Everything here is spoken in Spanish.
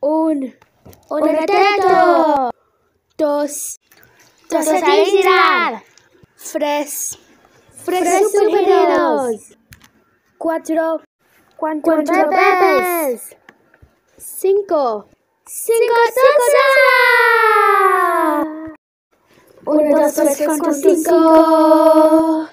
Un. Un teto. Dos. Dos sabéis girar. Tres. Tres superhéroes. Cuatro. Cuatro pepes. Cinco. Cinco cosas. Uno, dos, tres, cuatro, cinco.